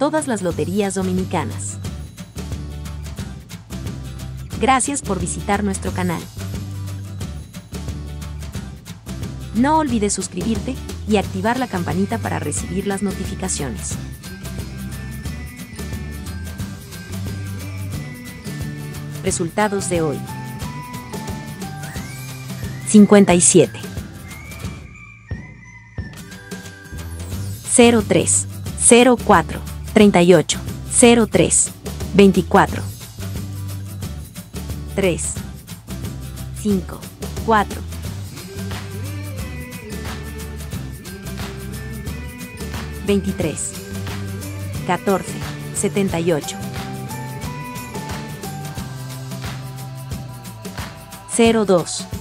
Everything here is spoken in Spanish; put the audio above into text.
todas las loterías dominicanas. Gracias por visitar nuestro canal. No olvides suscribirte y activar la campanita para recibir las notificaciones. Resultados de hoy. 57 03 04 38 03 24 3 5 4 23 14 78 02